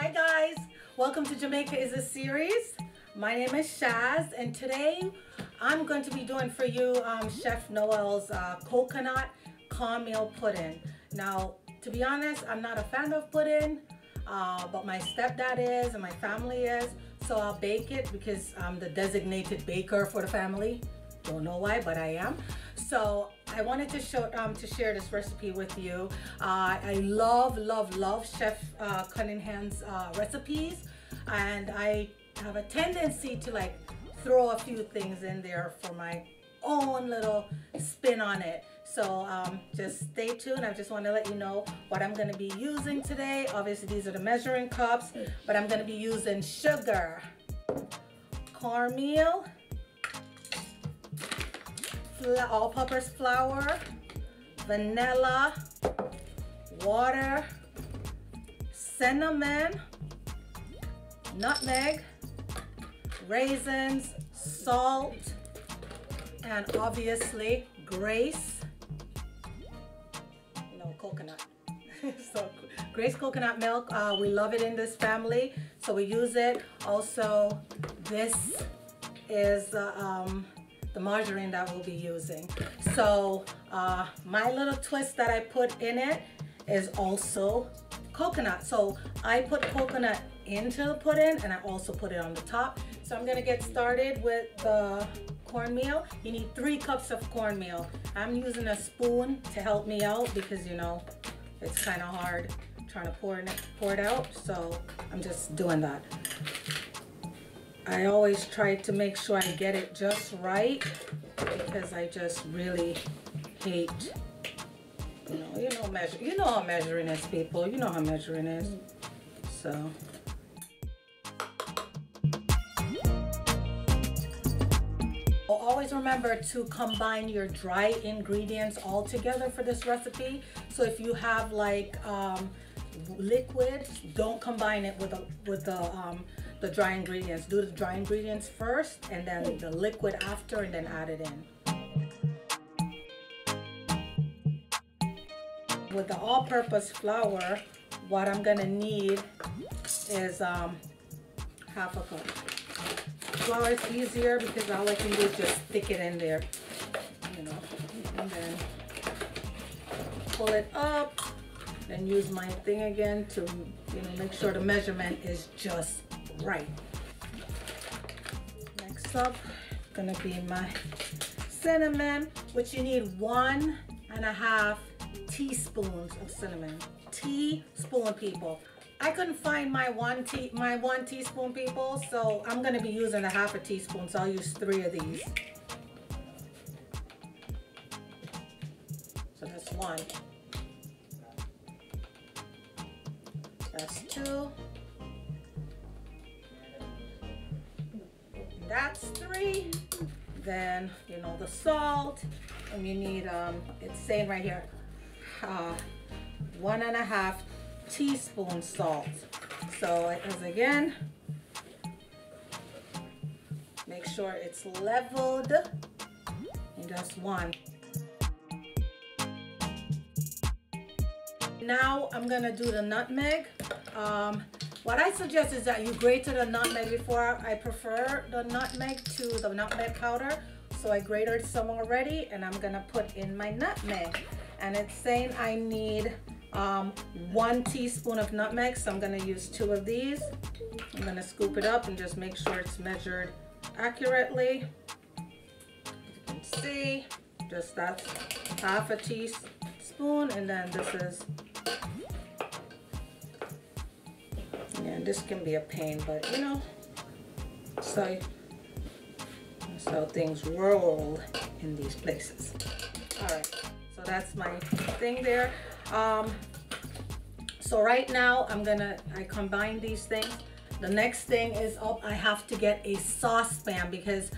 Hi guys, welcome to Jamaica is a series. My name is Chaz and today I'm going to be doing for you um, Chef Noel's uh, coconut cornmeal pudding. Now, to be honest, I'm not a fan of pudding, uh, but my stepdad is and my family is, so I'll bake it because I'm the designated baker for the family. Don't know why, but I am. So I wanted to show um, to share this recipe with you. Uh, I love, love, love Chef uh, Cunningham's uh, recipes, and I have a tendency to like throw a few things in there for my own little spin on it. So um, just stay tuned. I just want to let you know what I'm going to be using today. Obviously, these are the measuring cups, but I'm going to be using sugar, cornmeal, all-purpose flour, vanilla, water, cinnamon, nutmeg, raisins, salt, and obviously Grace, no coconut. so Grace coconut milk, uh, we love it in this family, so we use it. Also, this is uh, um, the margarine that we'll be using. So uh, my little twist that I put in it is also coconut. So I put coconut into the pudding and I also put it on the top. So I'm gonna get started with the cornmeal. You need three cups of cornmeal. I'm using a spoon to help me out because you know, it's kind of hard trying to pour it, pour it out. So I'm just doing that. I always try to make sure I get it just right because I just really hate, you know, you know, measure, you know how measuring is, people. You know how measuring is. So. Always remember to combine your dry ingredients all together for this recipe. So if you have like um, liquid, don't combine it with, the, with the um, the dry ingredients. Do the dry ingredients first and then the liquid after and then add it in. With the all-purpose flour, what I'm gonna need is um, half a cup. Flour is easier because all I can do is just stick it in there, you know, and then pull it up, then use my thing again to, you know, make sure the measurement is just right. Next up, gonna be my cinnamon, which you need one and a half teaspoons of cinnamon. Teaspoon, people. I couldn't find my one tea my one teaspoon, people, so I'm gonna be using a half a teaspoon, so I'll use three of these. So that's one. That's two. That's three. Then, you know, the salt, and you need, um, it's saying right here, uh, one and a half teaspoon salt. So it is again, make sure it's leveled, and just one. Now I'm gonna do the nutmeg. Um, what I suggest is that you grated the nutmeg before. I prefer the nutmeg to the nutmeg powder. So I grated some already and I'm gonna put in my nutmeg. And it's saying I need um, one teaspoon of nutmeg, so I'm gonna use two of these. I'm gonna scoop it up and just make sure it's measured accurately. You can see, just that's half a teaspoon and then this is and this can be a pain but you know so how things roll in these places. All right so that's my thing there. Um, so right now I'm gonna I combine these things. The next thing is up I have to get a saucepan because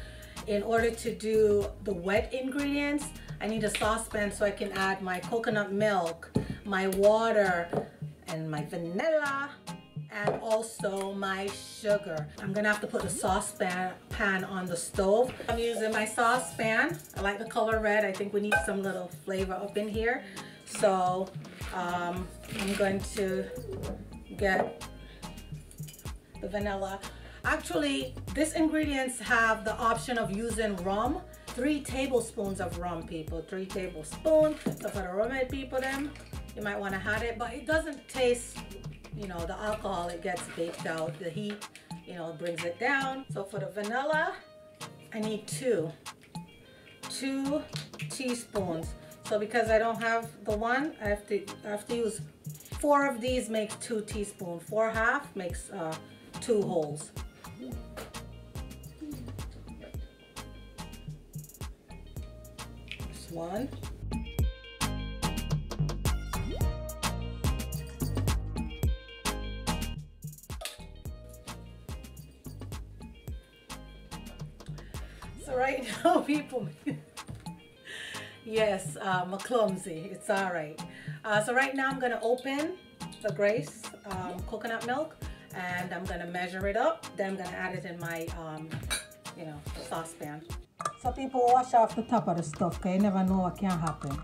in order to do the wet ingredients I need a saucepan so I can add my coconut milk my water and my vanilla and also my sugar. I'm gonna have to put the saucepan pan on the stove. I'm using my saucepan. I like the color red. I think we need some little flavor up in here. So um, I'm going to get the vanilla. Actually, these ingredients have the option of using rum. Three tablespoons of rum, people. Three tablespoons. So for the roommate people, them, you might want to add it, but it doesn't taste, you know, the alcohol, it gets baked out. The heat, you know, brings it down. So for the vanilla, I need two. Two teaspoons. So because I don't have the one, I have to, I have to use four of these makes two teaspoons. Four half makes uh, two wholes. This one. Right now, people, yes, um, I'm clumsy. It's all right. Uh, so right now, I'm gonna open the Grace um, coconut milk, and I'm gonna measure it up. Then I'm gonna add it in my, um, you know, saucepan. So people wash off the top of the stuff, cause you never know what can happen.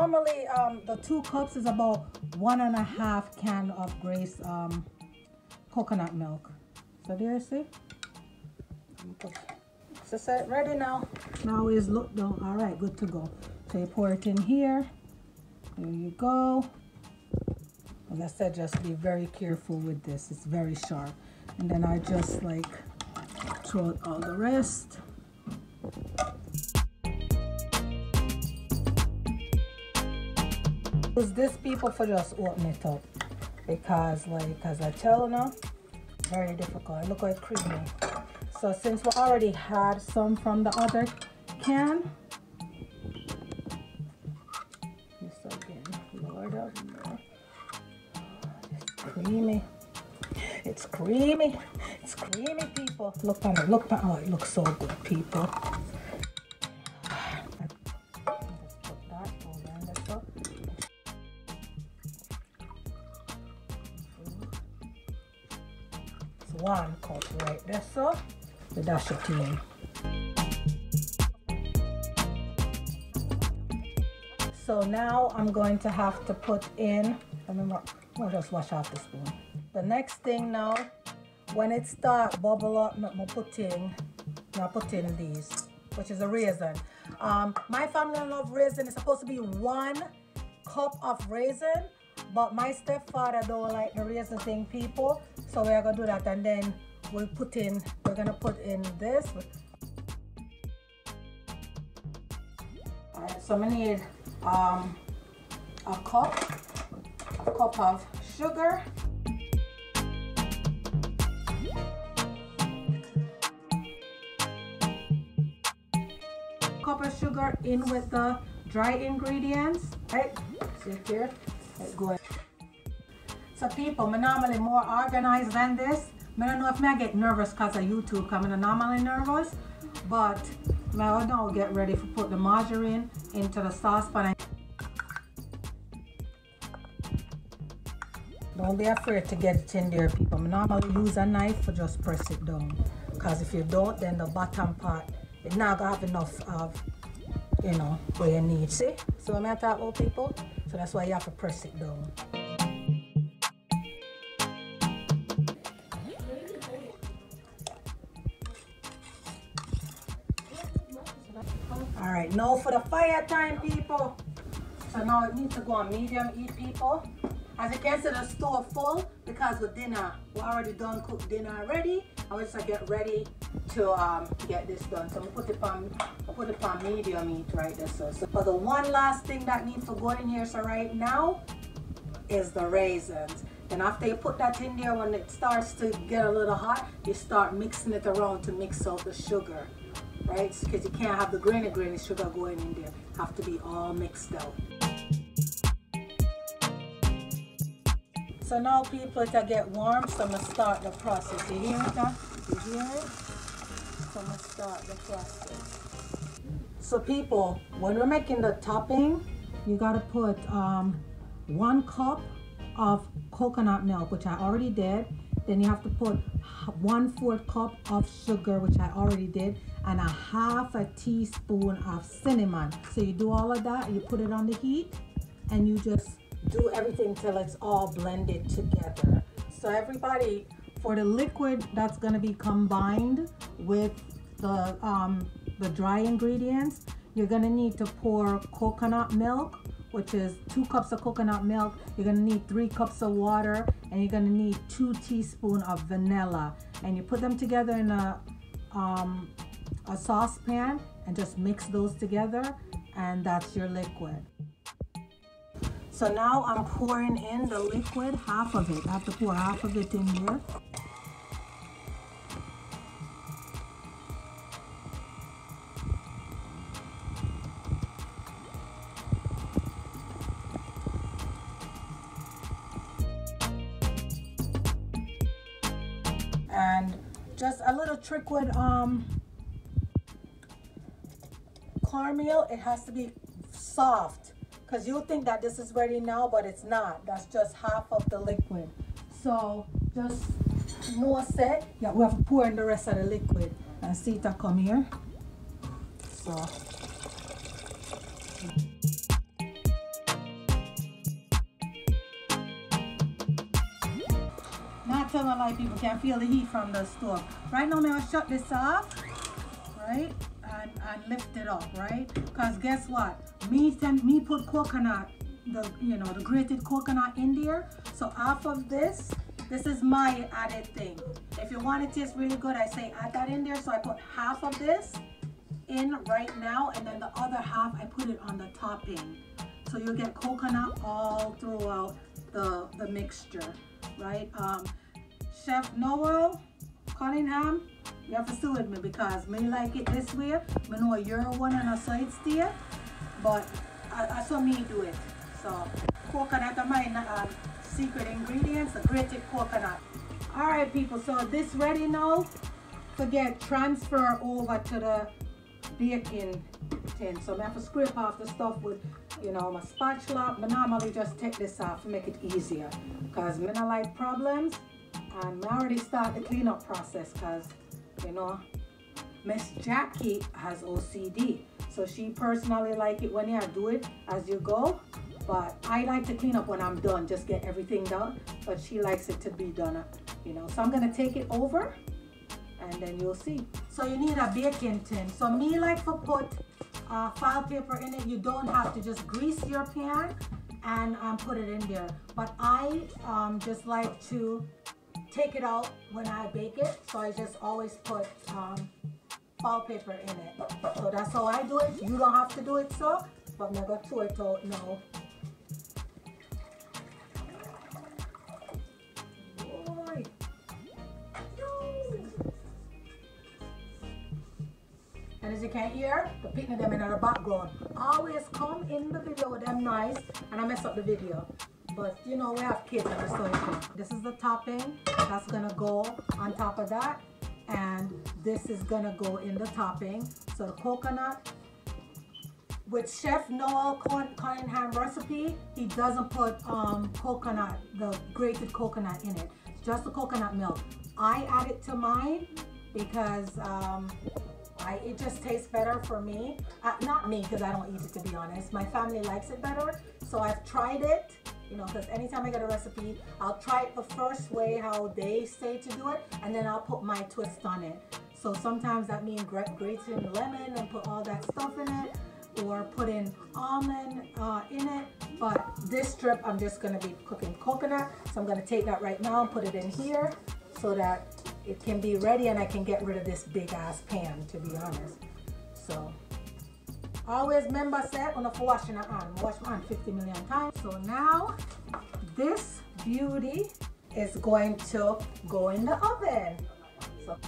Normally, um, the two cups is about one and a half can of Grace um, coconut milk. So there you see. So set ready now. Now is look down. All right, good to go. So you pour it in here. There you go. As I said, just be very careful with this. It's very sharp. And then I just like throw out all the rest. Use this people for just open it up. Because like, as I tell you now, very difficult. Look it's creamy. So since we already had some from the other can, this again, Lord of mercy creamy. It's creamy. It's creamy, people. Look on it. Look on Oh, it looks so good, people. One cup right there, so the dash of tea. So now I'm going to have to put in, remember, I'll just wash off the spoon. The next thing now, when it start bubble up, I'm putting, I'm putting these, which is a raisin. Um, my family love raisin. It's supposed to be one cup of raisin, but my stepfather don't like the raisin thing, people. So we're gonna do that, and then we'll put in. We're gonna put in this. All right, so gonna need um, a cup, a cup of sugar. Cup of sugar in with the dry ingredients, right? See here? Right, go ahead. So people, me normally more organized than this. I don't know if I get nervous because of YouTube, because I'm normally nervous, but I now get ready to put the margarine into the saucepan. Don't be afraid to get it in there, people. I normally use a knife to just press it down. Because if you don't, then the bottom part, it's not going to have enough of, you know, where you need. See? So I'm talk about people? So that's why you have to press it down. Now for the fire time, people. So now it needs to go on medium heat, people. As you can see, the stove full because with dinner, we already done cook dinner already. I will just get ready to um, get this done. So I'm put it on, I put it on medium heat right there. So, so for the one last thing that needs to go in here, so right now, is the raisins. And after you put that in there, when it starts to get a little hot, you start mixing it around to mix out the sugar, right? Because you can't have the grainy, grainy sugar going in there. Have to be all mixed out. So now people to get warm, so I'm gonna start the process. You hear it? Huh? You hear it? So I'm gonna start the process. So people, when we're making the topping, you got to put um, one cup of coconut milk, which I already did. Then you have to put one fourth cup of sugar, which I already did, and a half a teaspoon of cinnamon. So you do all of that, you put it on the heat, and you just do everything till it's all blended together. So everybody, for the liquid that's gonna be combined with the, um, the dry ingredients, you're gonna need to pour coconut milk, which is two cups of coconut milk. You're gonna need three cups of water, and you're gonna need two teaspoons of vanilla. And you put them together in a, um, a saucepan and just mix those together, and that's your liquid. So now I'm pouring in the liquid, half of it. I have to pour half of it in here. Trick with um, cornmeal, it has to be soft because you'll think that this is ready now, but it's not. That's just half of the liquid. So just no set. Yeah, we have to pour in the rest of the liquid. And see it come here. So. Telling a lot of people can feel the heat from the stove. Right now, I'm shut this off, right? And, and lift it up, right? Because guess what? Me, me put coconut, the you know, the grated coconut in there. So half of this, this is my added thing. If you want it to taste really good, I say add that in there. So I put half of this in right now, and then the other half, I put it on the topping. So you'll get coconut all throughout the, the mixture, right? Um, Chef Noel Cunningham, you have to stay with me because me like it this way. I know you're one and a side steer, but I, saw me do it. So coconut are my um, secret ingredients, the grated coconut. All right, people, so this ready now. Forget transfer over to the baking tin. So I have to scrape off the stuff with, you know, my spatula. I normally just take this off to make it easier because I like problems and I already start the cleanup process because you know Miss Jackie has OCD so she personally like it when you do it as you go but I like to clean up when I'm done just get everything done but she likes it to be done you know. So I'm gonna take it over and then you'll see. So you need a baking tin. So me like to put uh, file paper in it. You don't have to just grease your pan and um, put it in there. But I um, just like to take it out when I bake it. So I just always put um, paper in it. So that's how I do it. You don't have to do it so, but I'm going to it out now. And as you can hear, the picking them in the background. Always come in the video with them nice and I mess up the video but you know we have kids store this is the topping that's gonna go on top of that and this is gonna go in the topping so the coconut with Chef Noel Cunningham recipe, he doesn't put um, coconut, the grated coconut in it, it's just the coconut milk. I add it to mine because um, I, it just tastes better for me. Uh, not me, because I don't eat it to be honest. My family likes it better, so I've tried it you know, because anytime I get a recipe, I'll try it the first way how they say to do it, and then I'll put my twist on it. So sometimes that means grating lemon and put all that stuff in it, or put in almond uh, in it. But this strip, I'm just gonna be cooking coconut. So I'm gonna take that right now and put it in here so that it can be ready and I can get rid of this big ass pan, to be honest. So Always remember set on a washing your hand. Wash my hand 50 million times. So now this beauty is going to go in the oven. So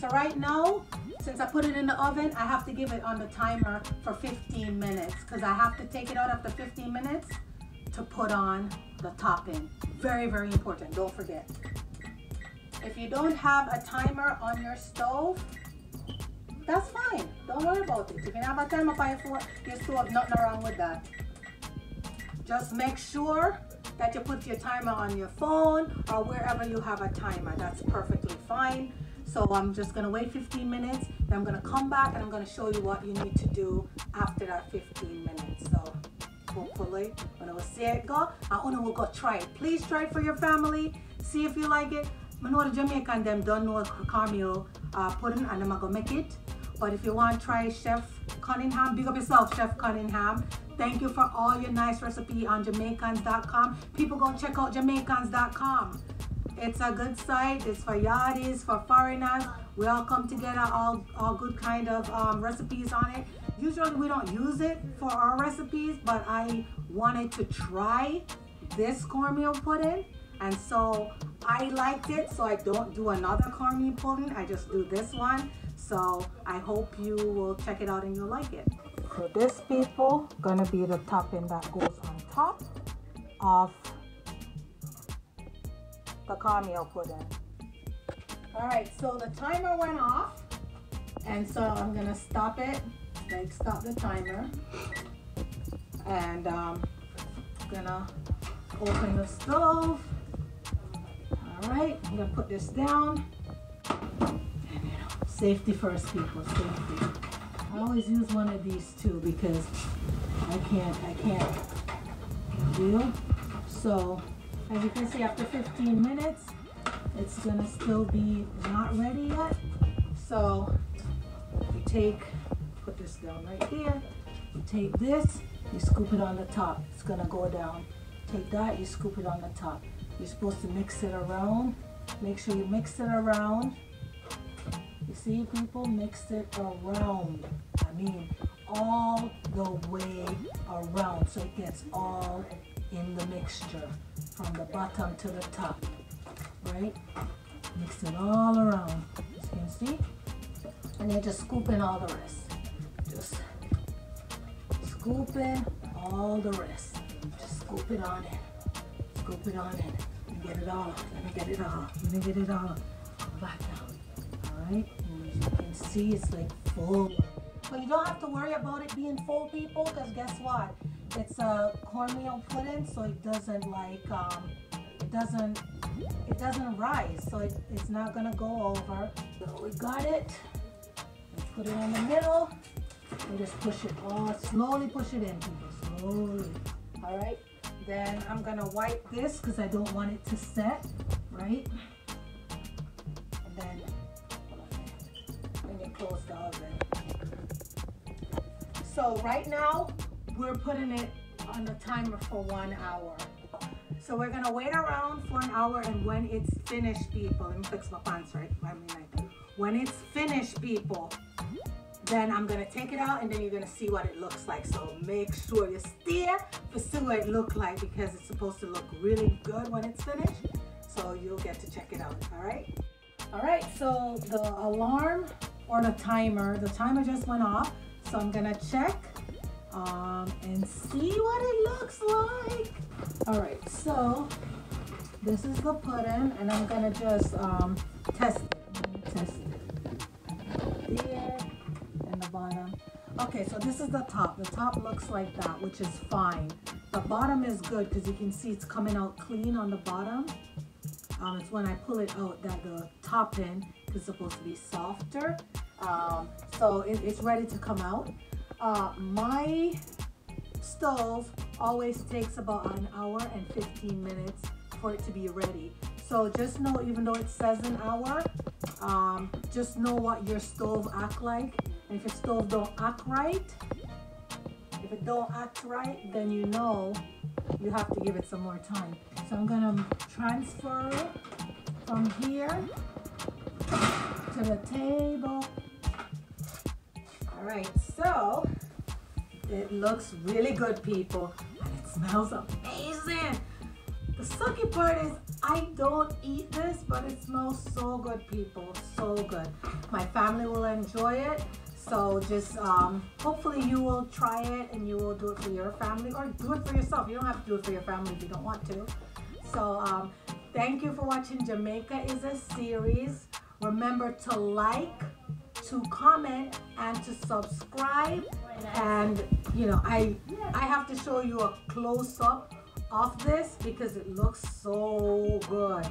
So right now, since I put it in the oven, I have to give it on the timer for 15 minutes because I have to take it out after 15 minutes to put on the topping. Very, very important, don't forget. If you don't have a timer on your stove, that's fine. Don't worry about it. If you have a timer on your, your stove, nothing wrong with that. Just make sure that you put your timer on your phone or wherever you have a timer. That's perfectly fine. So I'm just gonna wait 15 minutes, then I'm gonna come back and I'm gonna show you what you need to do after that 15 minutes. So hopefully, when I will see it go, I will go try it. Please try it for your family. See if you like it. The Jamaican them don't know cornmeal uh, pudding and I'm gonna make it. But if you want to try Chef Cunningham, big up yourself, Chef Cunningham. Thank you for all your nice recipe on Jamaicans.com. People go check out Jamaicans.com. It's a good site. It's for yardis, for foreigners. We all come together, all, all good kind of um, recipes on it. Usually we don't use it for our recipes, but I wanted to try this cornmeal pudding. And so I liked it, so I don't do another cornmeal pudding. I just do this one. So I hope you will check it out and you'll like it. So this people gonna be the topping that goes on top of the cornmeal pudding. All right, so the timer went off and so I'm gonna stop it, like stop the timer. And um, gonna open the stove. All right, I'm gonna put this down. And you know, safety first people, safety. I always use one of these too because I can't, I can't deal. So as you can see after 15 minutes, it's gonna still be not ready yet. So take, down right here. You take this, you scoop it on the top. It's gonna go down. Take that, you scoop it on the top. You're supposed to mix it around. Make sure you mix it around you see, people mix it around. I mean, all the way around. So it gets all in the mixture from the bottom to the top, right? Mix it all around, as you can see. And then just scoop in all the rest. Just scoop in all the rest. Just scoop it on in. Scoop it on in. Me get it all. Let me get it all. Let me get it all. Back down. All right? you can see it's like full. But you don't have to worry about it being full, people, because guess what? It's a cornmeal pudding, so it doesn't like, um, it doesn't, it doesn't rise, so it, it's not gonna go over. So we got it. We put it in the middle and just push it all, slowly push it in, people, slowly. All right. Then I'm gonna wipe this because I don't want it to set, right? And then, let me close the oven. So right now, we're putting it on the timer for one hour. So we're gonna wait around for an hour and when it's finished, people, let me fix my pants right. I mean, like, when it's finished, people, then I'm gonna take it out and then you're gonna see what it looks like. So make sure you steer to see what it looks like because it's supposed to look really good when it's finished. So you'll get to check it out, all right? All right, so the alarm or the timer. The timer just went off. So I'm gonna check um, and see what it looks like. All right, so this is the pudding and I'm gonna just um, test it. Okay, so this is the top. The top looks like that, which is fine. The bottom is good because you can see it's coming out clean on the bottom. Um, it's when I pull it out that the top end is supposed to be softer. Um, so it, it's ready to come out. Uh, my stove always takes about an hour and 15 minutes for it to be ready. So just know, even though it says an hour, um, just know what your stove act like. If your stove don't act right, if it don't act right, then you know you have to give it some more time. So I'm gonna transfer it from here to the table. All right, so it looks really good, people, and it smells amazing. The sucky part is I don't eat this, but it smells so good, people, so good. My family will enjoy it. So just um, hopefully you will try it and you will do it for your family or do it for yourself. You don't have to do it for your family if you don't want to. So um, thank you for watching Jamaica is a series. Remember to like, to comment, and to subscribe. And you know, I I have to show you a close up of this because it looks so good.